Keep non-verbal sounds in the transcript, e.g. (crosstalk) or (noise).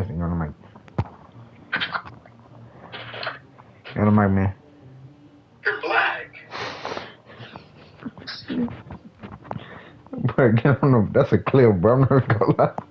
Anthony, get on the mic. Get on the mic, man. You're black. (laughs) Bro, get on the, that's a clip, bro. I'm not gonna lie.